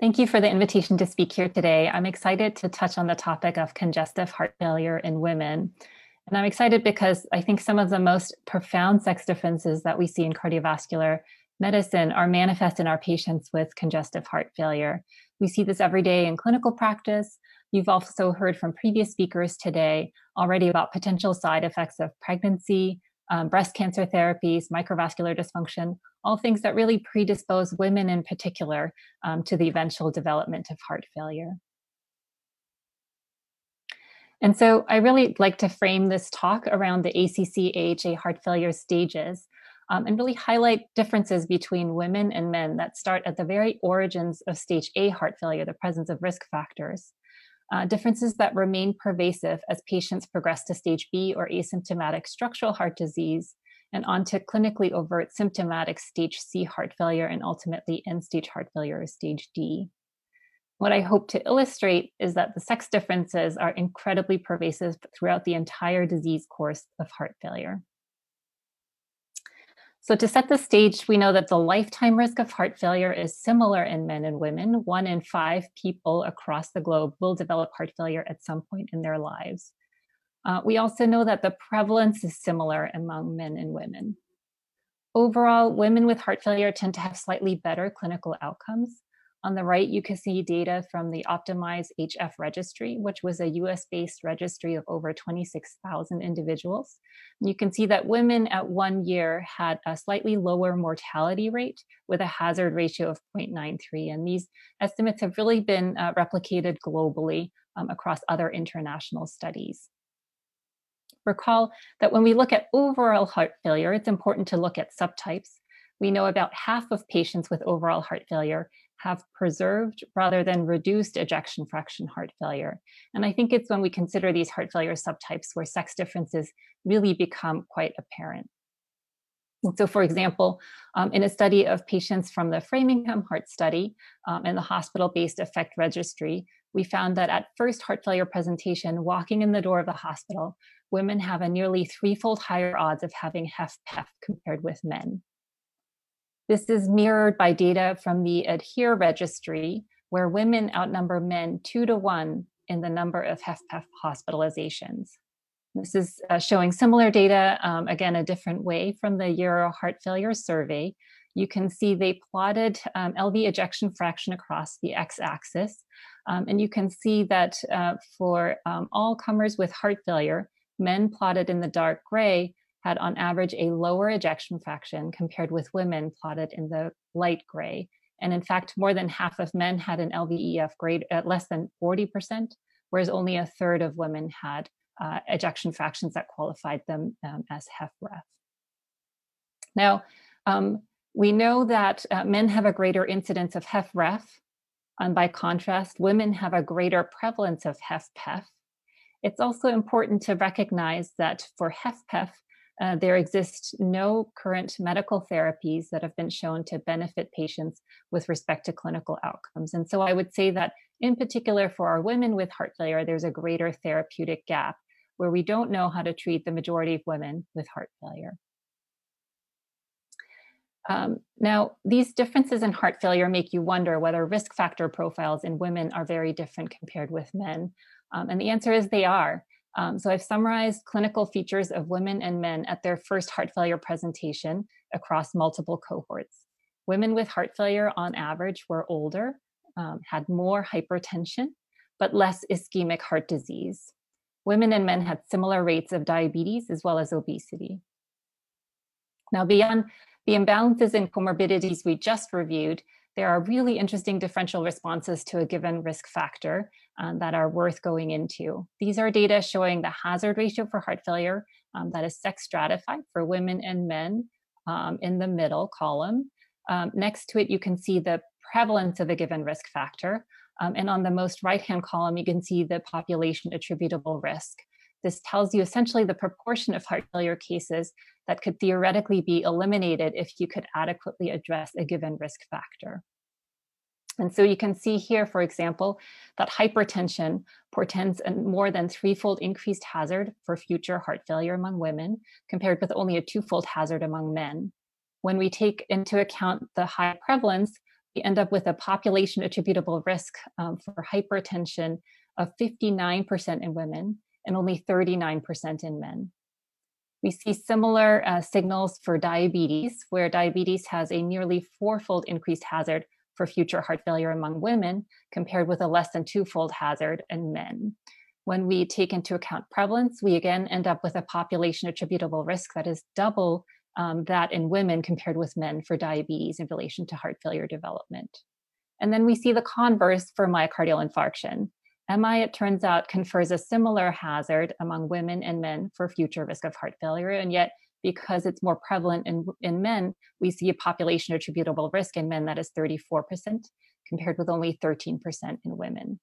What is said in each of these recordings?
Thank you for the invitation to speak here today. I'm excited to touch on the topic of congestive heart failure in women. And I'm excited because I think some of the most profound sex differences that we see in cardiovascular medicine are manifest in our patients with congestive heart failure. We see this every day in clinical practice. You've also heard from previous speakers today already about potential side effects of pregnancy, um, breast cancer therapies, microvascular dysfunction, all things that really predispose women in particular um, to the eventual development of heart failure. And so I really like to frame this talk around the ACC AHA heart failure stages um, and really highlight differences between women and men that start at the very origins of stage A heart failure, the presence of risk factors. Uh, differences that remain pervasive as patients progress to stage B or asymptomatic structural heart disease and onto clinically overt symptomatic stage C heart failure and ultimately end stage heart failure or stage D. What I hope to illustrate is that the sex differences are incredibly pervasive throughout the entire disease course of heart failure. So, to set the stage, we know that the lifetime risk of heart failure is similar in men and women. One in five people across the globe will develop heart failure at some point in their lives. Uh, we also know that the prevalence is similar among men and women. Overall, women with heart failure tend to have slightly better clinical outcomes. On the right, you can see data from the Optimize HF registry, which was a US based registry of over 26,000 individuals. You can see that women at one year had a slightly lower mortality rate with a hazard ratio of 0.93. And these estimates have really been uh, replicated globally um, across other international studies. Recall that when we look at overall heart failure, it's important to look at subtypes. We know about half of patients with overall heart failure have preserved rather than reduced ejection fraction heart failure. And I think it's when we consider these heart failure subtypes where sex differences really become quite apparent. So, for example, um, in a study of patients from the Framingham Heart Study um, and the hospital based effect registry, we found that at first heart failure presentation, walking in the door of the hospital, women have a nearly threefold higher odds of having HFpEF compared with men. This is mirrored by data from the ADHERE registry, where women outnumber men two to one in the number of HFpEF hospitalizations. This is uh, showing similar data, um, again, a different way from the Euro Heart Failure Survey. You can see they plotted um, LV ejection fraction across the x axis. Um, and you can see that uh, for um, all comers with heart failure, men plotted in the dark gray had on average a lower ejection fraction compared with women plotted in the light gray. And in fact, more than half of men had an LVEF grade at less than 40%, whereas only a third of women had uh, ejection fractions that qualified them um, as HFrEF. Now, um, we know that uh, men have a greater incidence of HFrEF, and by contrast, women have a greater prevalence of HFpEF. It's also important to recognize that for HFpEF, uh, there exist no current medical therapies that have been shown to benefit patients with respect to clinical outcomes. And so I would say that, in particular, for our women with heart failure, there's a greater therapeutic gap where we don't know how to treat the majority of women with heart failure. Um, now, these differences in heart failure make you wonder whether risk factor profiles in women are very different compared with men. Um, and the answer is they are. Um, so I've summarized clinical features of women and men at their first heart failure presentation across multiple cohorts. Women with heart failure on average were older, um, had more hypertension, but less ischemic heart disease. Women and men had similar rates of diabetes as well as obesity. Now, beyond the imbalances in comorbidities we just reviewed, there are really interesting differential responses to a given risk factor um, that are worth going into. These are data showing the hazard ratio for heart failure um, that is sex stratified for women and men um, in the middle column. Um, next to it, you can see the prevalence of a given risk factor. Um, and on the most right hand column, you can see the population attributable risk. This tells you essentially the proportion of heart failure cases that could theoretically be eliminated if you could adequately address a given risk factor. And so you can see here, for example, that hypertension portends a more than threefold increased hazard for future heart failure among women, compared with only a twofold hazard among men. When we take into account the high prevalence, we end up with a population attributable risk um, for hypertension of 59% in women and only 39% in men. We see similar uh, signals for diabetes, where diabetes has a nearly fourfold increased hazard for future heart failure among women compared with a less than twofold hazard in men. When we take into account prevalence, we again end up with a population attributable risk that is double um, that in women compared with men for diabetes in relation to heart failure development. And then we see the converse for myocardial infarction. MI, it turns out, confers a similar hazard among women and men for future risk of heart failure. And yet, because it's more prevalent in, in men, we see a population attributable risk in men that is 34%, compared with only 13% in women.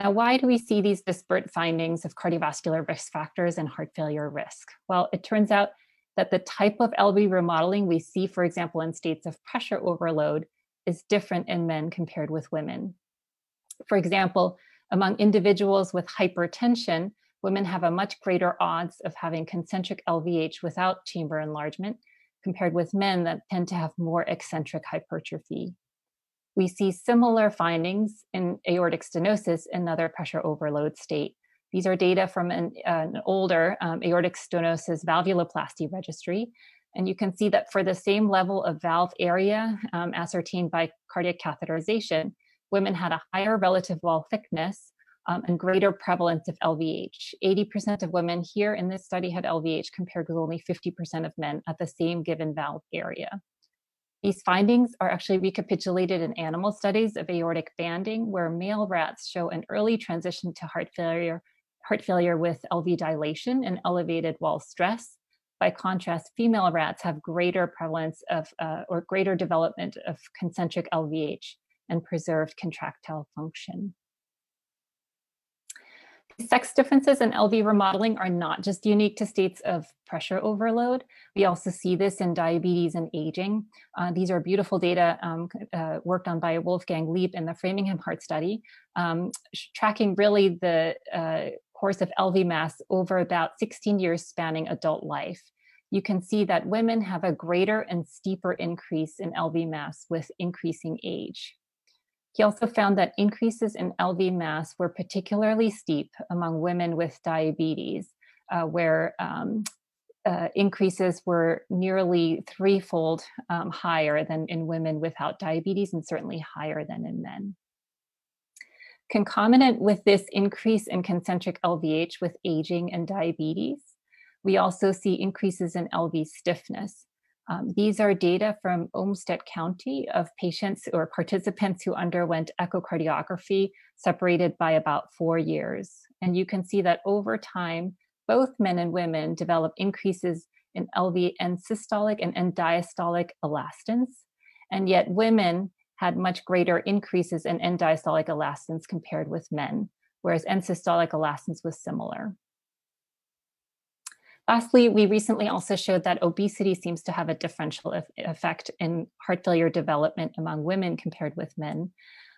Now, why do we see these disparate findings of cardiovascular risk factors and heart failure risk? Well, it turns out that the type of LV remodeling we see, for example, in states of pressure overload, is different in men compared with women. For example, among individuals with hypertension, women have a much greater odds of having concentric LVH without chamber enlargement compared with men that tend to have more eccentric hypertrophy. We see similar findings in aortic stenosis, another pressure overload state. These are data from an, an older um, aortic stenosis valvuloplasty registry. And you can see that for the same level of valve area um, ascertained by cardiac catheterization, women had a higher relative wall thickness um, and greater prevalence of LVH. 80% of women here in this study had LVH compared with only 50% of men at the same given valve area. These findings are actually recapitulated in animal studies of aortic banding, where male rats show an early transition to heart failure, heart failure with LV dilation and elevated wall stress. By contrast, female rats have greater prevalence of uh, or greater development of concentric LVH and preserved contractile function. Sex differences in LV remodeling are not just unique to states of pressure overload. We also see this in diabetes and aging. Uh, these are beautiful data um, uh, worked on by Wolfgang Lieb in the Framingham Heart Study, um, tracking really the uh, course of LV mass over about 16 years spanning adult life. You can see that women have a greater and steeper increase in LV mass with increasing age. He also found that increases in LV mass were particularly steep among women with diabetes, uh, where um, uh, increases were nearly threefold um, higher than in women without diabetes and certainly higher than in men. Concomitant with this increase in concentric LVH with aging and diabetes, we also see increases in LV stiffness, um, these are data from Olmsted County of patients or participants who underwent echocardiography separated by about four years. And you can see that over time, both men and women develop increases in LV end systolic and end diastolic elastance. And yet women had much greater increases in end diastolic elastance compared with men, whereas end systolic elastance was similar. Lastly, we recently also showed that obesity seems to have a differential effect in heart failure development among women compared with men.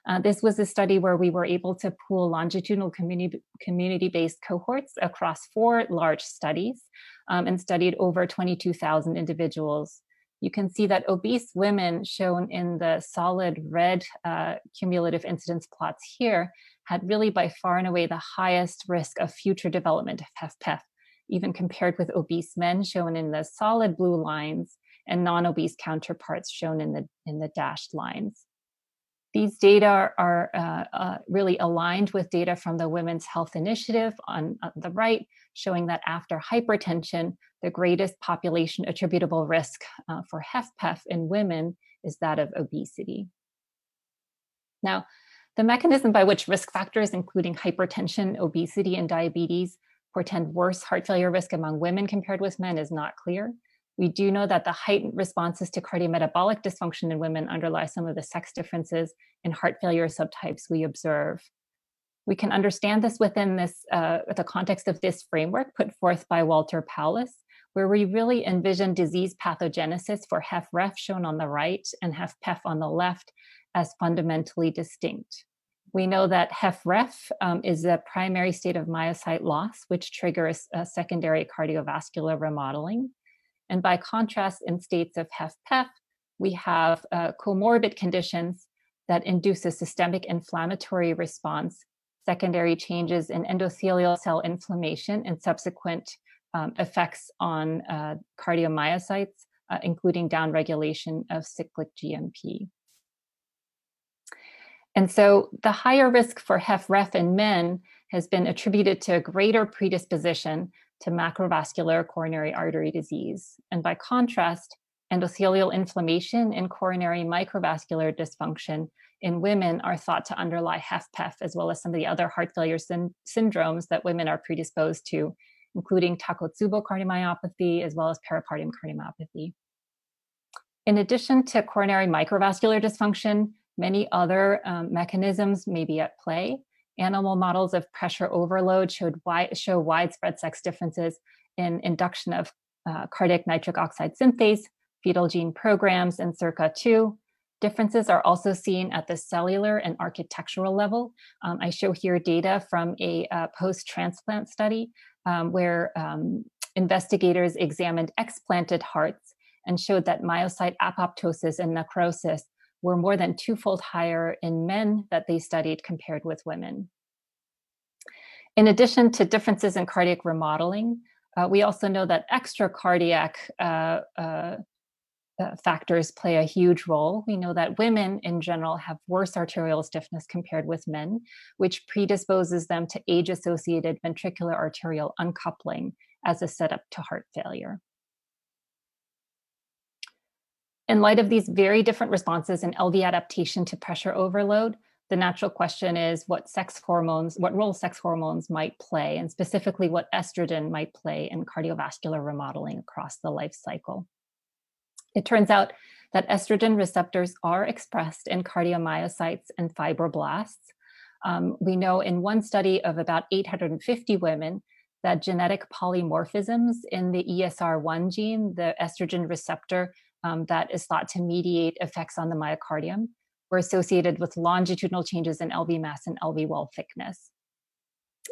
Uh, this was a study where we were able to pool longitudinal community, community-based cohorts across four large studies um, and studied over 22,000 individuals. You can see that obese women shown in the solid red uh, cumulative incidence plots here had really by far and away the highest risk of future development of HFpEF even compared with obese men shown in the solid blue lines and non-obese counterparts shown in the, in the dashed lines. These data are uh, uh, really aligned with data from the Women's Health Initiative on, on the right, showing that after hypertension, the greatest population attributable risk uh, for HFpEF in women is that of obesity. Now, the mechanism by which risk factors, including hypertension, obesity, and diabetes, portend worse heart failure risk among women compared with men is not clear. We do know that the heightened responses to cardiometabolic dysfunction in women underlie some of the sex differences in heart failure subtypes we observe. We can understand this within this, uh, the context of this framework put forth by Walter Paulus, where we really envision disease pathogenesis for HFrEF shown on the right and HFpEF on the left as fundamentally distinct. We know that HFrEF um, is a primary state of myocyte loss, which triggers a secondary cardiovascular remodeling. And by contrast, in states of HFpEF, we have uh, comorbid conditions that induce a systemic inflammatory response, secondary changes in endothelial cell inflammation, and subsequent um, effects on uh, cardiomyocytes, uh, including downregulation of cyclic GMP. And so the higher risk for HFrEF in men has been attributed to a greater predisposition to macrovascular coronary artery disease. And by contrast, endothelial inflammation and coronary microvascular dysfunction in women are thought to underlie HFpEF, as well as some of the other heart failure syn- syndromes that women are predisposed to, including Takotsubo cardiomyopathy, as well as peripartum cardiomyopathy. In addition to coronary microvascular dysfunction, many other um, mechanisms may be at play. Animal models of pressure overload showed wi- show widespread sex differences in induction of uh, cardiac nitric oxide synthase, fetal gene programs, and SERCA2. Differences are also seen at the cellular and architectural level. Um, I show here data from a uh, post transplant study um, where um, investigators examined explanted hearts and showed that myocyte apoptosis and necrosis were more than twofold higher in men that they studied compared with women. In addition to differences in cardiac remodeling, uh, we also know that extracardiac uh, uh, uh, factors play a huge role. We know that women in general have worse arterial stiffness compared with men, which predisposes them to age associated ventricular arterial uncoupling as a setup to heart failure in light of these very different responses in LV adaptation to pressure overload, the natural question is what sex hormones, what role sex hormones might play, and specifically what estrogen might play in cardiovascular remodeling across the life cycle. It turns out that estrogen receptors are expressed in cardiomyocytes and fibroblasts. Um, we know in one study of about 850 women that genetic polymorphisms in the ESR1 gene, the estrogen receptor um, that is thought to mediate effects on the myocardium were associated with longitudinal changes in LV mass and LV wall thickness.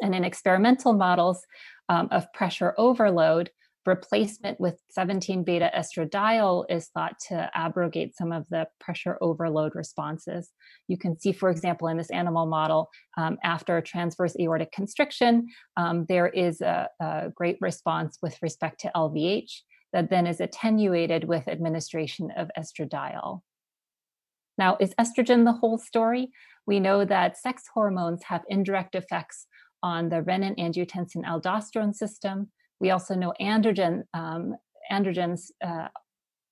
And in experimental models um, of pressure overload, replacement with 17 beta estradiol is thought to abrogate some of the pressure overload responses. You can see, for example, in this animal model, um, after transverse aortic constriction, um, there is a, a, great response with respect to LVH that then is attenuated with administration of estradiol. Now, is estrogen the whole story? We know that sex hormones have indirect effects on the renin angiotensin aldosterone system. We also know androgen, um, androgens uh,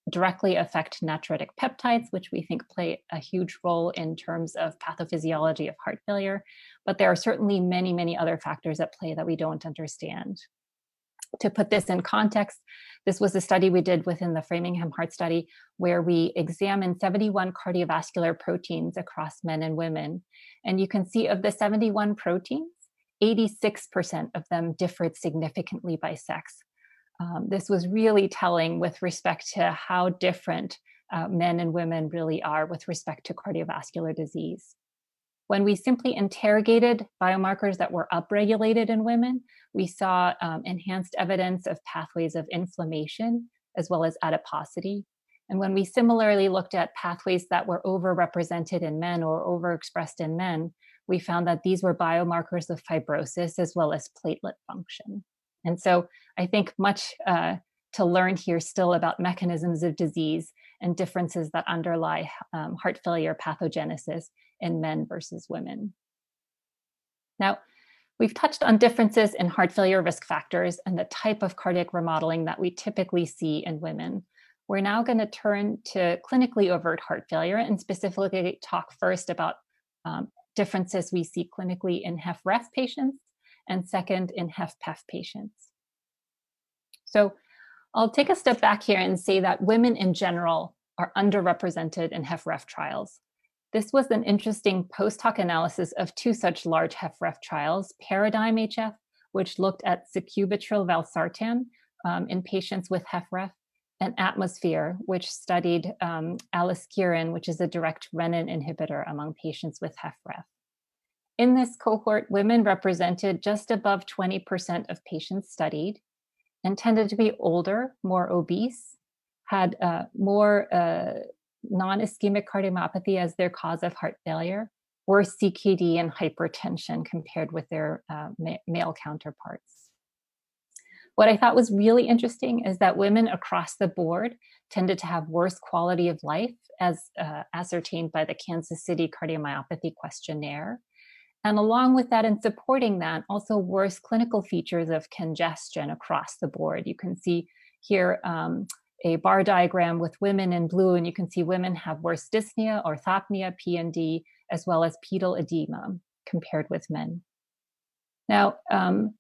directly affect natriuretic peptides, which we think play a huge role in terms of pathophysiology of heart failure. But there are certainly many, many other factors at play that we don't understand to put this in context, this was a study we did within the Framingham Heart Study where we examined 71 cardiovascular proteins across men and women. And you can see of the 71 proteins, 86% of them differed significantly by sex. Um, this was really telling with respect to how different uh, men and women really are with respect to cardiovascular disease. When we simply interrogated biomarkers that were upregulated in women, we saw um, enhanced evidence of pathways of inflammation as well as adiposity. And when we similarly looked at pathways that were overrepresented in men or overexpressed in men, we found that these were biomarkers of fibrosis as well as platelet function. And so I think much uh, to learn here still about mechanisms of disease and differences that underlie um, heart failure pathogenesis in men versus women. Now, we've touched on differences in heart failure risk factors and the type of cardiac remodeling that we typically see in women. We're now going to turn to clinically overt heart failure and specifically talk first about um, differences we see clinically in HFrEF patients and second in HFpEF patients. So I'll take a step back here and say that women in general are underrepresented in HFrEF trials. This was an interesting post hoc analysis of two such large HFrEF trials Paradigm HF, which looked at sacubitril valsartan um, in patients with HFrEF, and Atmosphere, which studied um, aliskiren, which is a direct renin inhibitor among patients with HFrEF. In this cohort, women represented just above 20% of patients studied and tended to be older, more obese, had uh, more uh, non ischemic cardiomyopathy as their cause of heart failure, or CKD and hypertension compared with their uh, ma- male counterparts. What I thought was really interesting is that women across the board tended to have worse quality of life, as uh, ascertained by the Kansas City Cardiomyopathy Questionnaire. And along with that, and supporting that, also worse clinical features of congestion across the board. You can see here um, a bar diagram with women in blue, and you can see women have worse dyspnea, orthopnea, PND, as well as pedal edema compared with men. Now, um,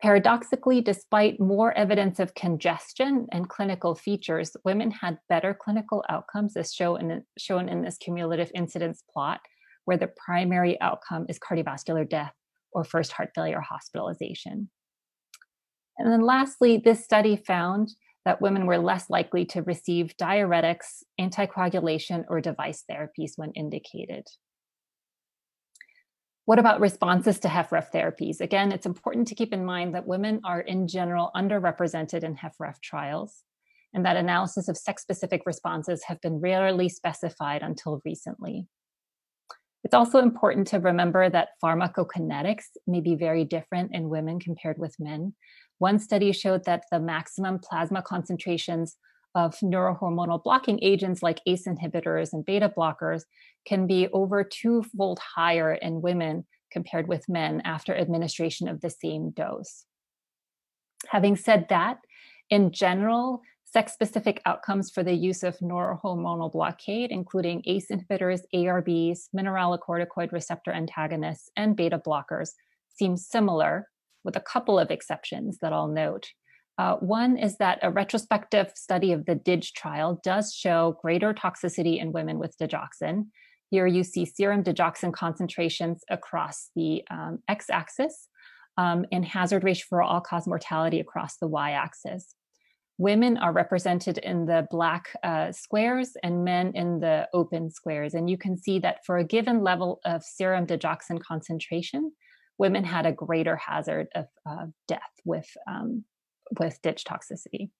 paradoxically, despite more evidence of congestion and clinical features, women had better clinical outcomes, as in, shown in this cumulative incidence plot, where the primary outcome is cardiovascular death or first heart failure hospitalization. And then lastly, this study found that women were less likely to receive diuretics, anticoagulation, or device therapies when indicated. What about responses to HFrEF therapies? Again, it's important to keep in mind that women are in general underrepresented in HFrEF trials, and that analysis of sex specific responses have been rarely specified until recently. It's also important to remember that pharmacokinetics may be very different in women compared with men. One study showed that the maximum plasma concentrations of neurohormonal blocking agents like ACE inhibitors and beta blockers can be over twofold higher in women compared with men after administration of the same dose. Having said that, in general, sex specific outcomes for the use of neurohormonal blockade, including ACE inhibitors, ARBs, mineralocorticoid receptor antagonists, and beta blockers, seem similar, with a couple of exceptions that I'll note. Uh, one is that a retrospective study of the DIG trial does show greater toxicity in women with digoxin. Here you see serum digoxin concentrations across the um, x axis um, and hazard ratio for all cause mortality across the y axis. Women are represented in the black uh, squares and men in the open squares. And you can see that for a given level of serum digoxin concentration, women had a greater hazard of death with, um, with dig toxicity.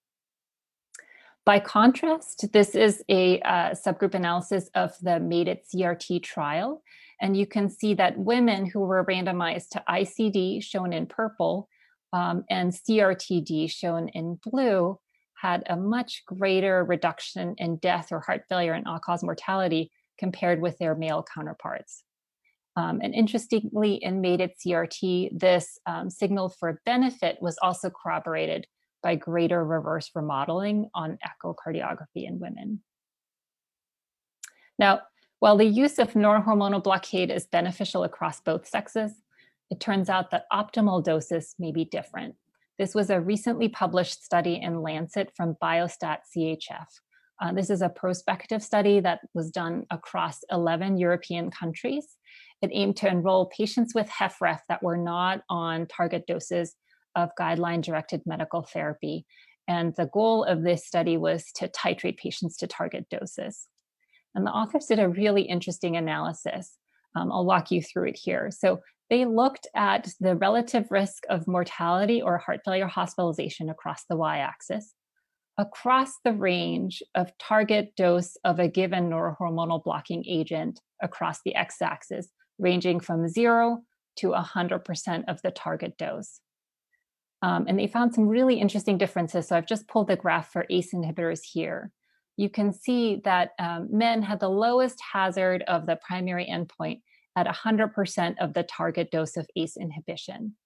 By contrast, this is a uh, subgroup analysis of the Made CRT trial. And you can see that women who were randomized to ICD, shown in purple, um, and CRTD, shown in blue, had a much greater reduction in death or heart failure and all cause mortality compared with their male counterparts. Um, and interestingly, in MADE CRT, this um, signal for benefit was also corroborated by greater reverse remodeling on echocardiography in women. Now, while the use of neurohormonal blockade is beneficial across both sexes, it turns out that optimal doses may be different. This was a recently published study in Lancet from Biostat CHF. Uh, this is a prospective study that was done across 11 European countries. It aimed to enroll patients with HFrEF that were not on target doses of guideline directed medical therapy. And the goal of this study was to titrate patients to target doses. And the authors did a really interesting analysis. Um, I'll walk you through it here. So they looked at the relative risk of mortality or heart failure hospitalization across the y axis, across the range of target dose of a given neurohormonal blocking agent across the x axis, ranging from zero to 100% of the target dose. Um, and they found some really interesting differences. So I've just pulled the graph for ACE inhibitors here. You can see that um, men had the lowest hazard of the primary endpoint at 100% of the target dose of ACE inhibition.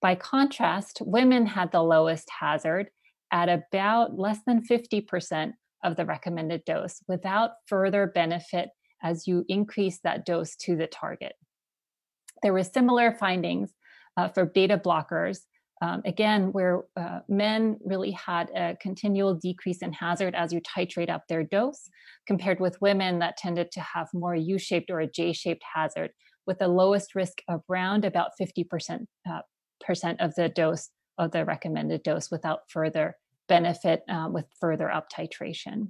By contrast, women had the lowest hazard at about less than 50% of the recommended dose without further benefit as you increase that dose to the target. There were similar findings uh, for beta blockers um, again, where uh, men really had a continual decrease in hazard as you titrate up their dose, compared with women that tended to have more U shaped or a J shaped hazard, with the lowest risk around about 50% uh, percent of the dose of the recommended dose without further benefit um, with further up titration.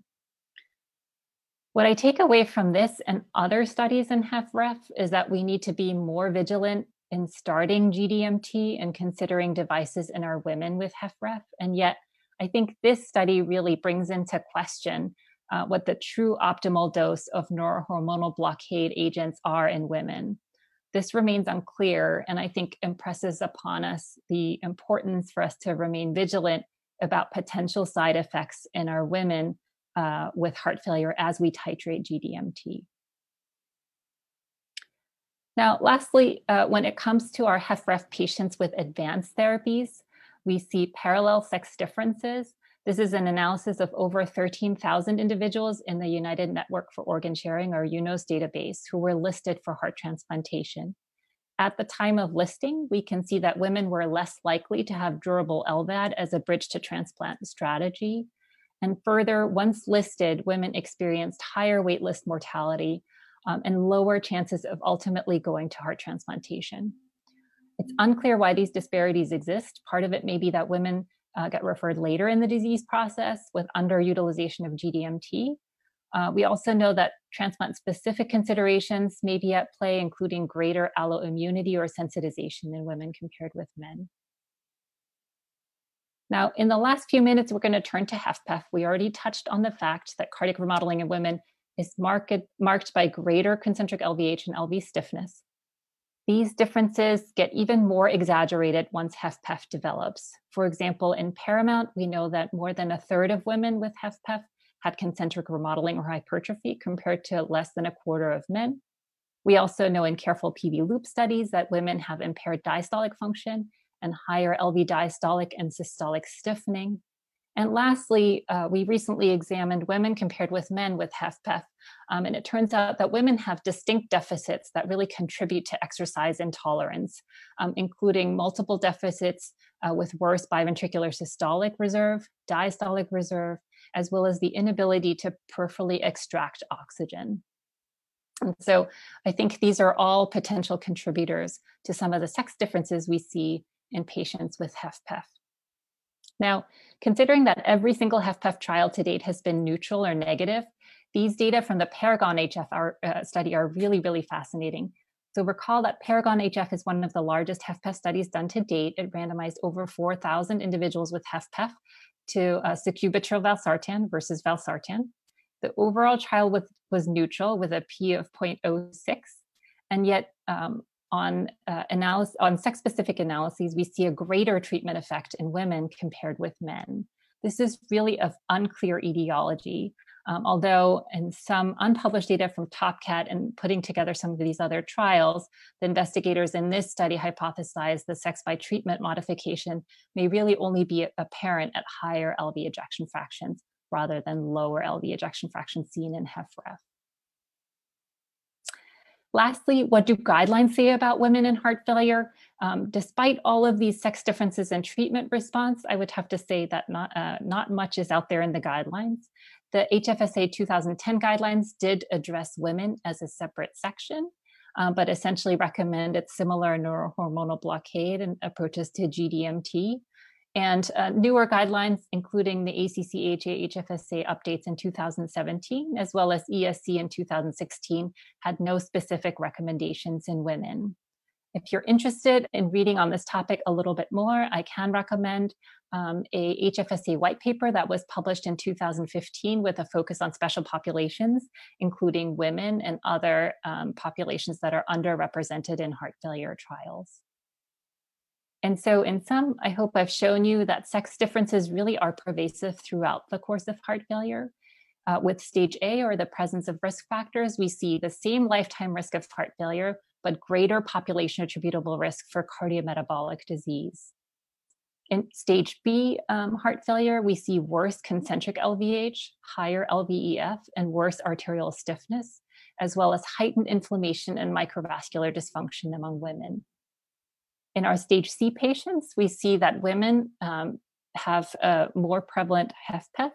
What I take away from this and other studies in HFrEF is that we need to be more vigilant in starting GDMT and considering devices in our women with HFrEF. And yet, I think this study really brings into question uh, what the true optimal dose of neurohormonal blockade agents are in women. This remains unclear, and I think impresses upon us the importance for us to remain vigilant about potential side effects in our women uh, with heart failure as we titrate GDMT. Now, lastly, uh, when it comes to our HFrEF patients with advanced therapies, we see parallel sex differences. This is an analysis of over 13,000 individuals in the United Network for Organ Sharing, or UNOS database, who were listed for heart transplantation. At the time of listing, we can see that women were less likely to have durable LVAD as a bridge to transplant strategy. And further, once listed, women experienced higher waitlist mortality um, and lower chances of ultimately going to heart transplantation. It's unclear why these disparities exist. Part of it may be that women uh, get referred later in the disease process with underutilization of GDMT. Uh, we also know that transplant specific considerations may be at play, including greater alloimmunity or sensitization in women compared with men. Now, in the last few minutes, we're going to turn to HFpEF. We already touched on the fact that cardiac remodeling in women is marked, marked by greater concentric LVH and LV stiffness. These differences get even more exaggerated once HFpEF develops. For example, in Paramount, we know that more than a third of women with HFpEF had concentric remodeling or hypertrophy compared to less than a quarter of men. We also know in careful PV loop studies that women have impaired diastolic function and higher LV diastolic and systolic stiffening. And lastly, uh, we recently examined women compared with men with HFpEF, um, and it turns out that women have distinct deficits that really contribute to exercise intolerance, um, including multiple deficits uh, with worse biventricular systolic reserve, diastolic reserve, as well as the inability to peripherally extract oxygen. And so I think these are all potential contributors to some of the sex differences we see in patients with HFpEF. Now, considering that every single HFpEF trial to date has been neutral or negative, these data from the Paragon HF uh, study are really, really fascinating. So recall that Paragon HF is one of the largest HFpEF studies done to date. It randomized over 4,000 individuals with HFpEF to uh, sacubitril valsartan versus valsartan. The overall trial was, was neutral with a p of 0.06, and yet um, on uh, analysis on sex-specific analyses, we see a greater treatment effect in women compared with men. This is really of unclear etiology. Um, although in some unpublished data from TopCat and putting together some of these other trials, the investigators in this study hypothesized the sex by treatment modification may really only be apparent at higher LV ejection fractions rather than lower LV ejection fractions seen in HFrEF. Lastly, what do guidelines say about women in heart failure? Um, despite all of these sex differences in treatment response, I would have to say that not, uh, not much is out there in the guidelines. The HFSA 2010 guidelines did address women as a separate section, um, but essentially recommended similar neurohormonal blockade and approaches to GDMT and uh, newer guidelines, including the ACC/AHA HFSA updates in 2017, as well as ESC in 2016, had no specific recommendations in women. If you're interested in reading on this topic a little bit more, I can recommend um, a HFSA white paper that was published in 2015 with a focus on special populations, including women and other um, populations that are underrepresented in heart failure trials. And so, in sum, I hope I've shown you that sex differences really are pervasive throughout the course of heart failure. Uh, with stage A or the presence of risk factors, we see the same lifetime risk of heart failure, but greater population attributable risk for cardiometabolic disease. In stage B um, heart failure, we see worse concentric LVH, higher LVEF, and worse arterial stiffness, as well as heightened inflammation and microvascular dysfunction among women in our stage C patients, we see that women um, have a more prevalent HFpEF,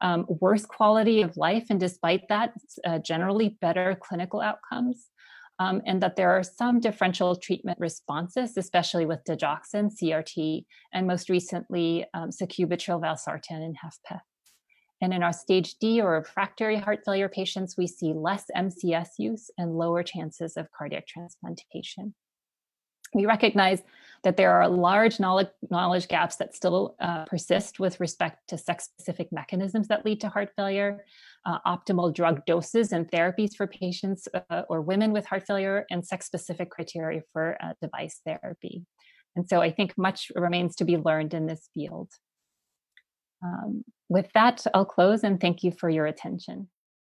um, worse quality of life, and despite that, uh, generally better clinical outcomes. Um, and that there are some differential treatment responses, especially with digoxin, CRT, and most recently um, sacubitril valsartan in HFpEF. And in our stage D or refractory heart failure patients, we see less MCS use and lower chances of cardiac transplantation. We recognize that there are large knowledge, knowledge gaps that still uh, persist with respect to sex specific mechanisms that lead to heart failure, uh, optimal drug doses and therapies for patients uh, or women with heart failure, and sex specific criteria for uh, device therapy. And so I think much remains to be learned in this field. Um, with that, I'll close and thank you for your attention.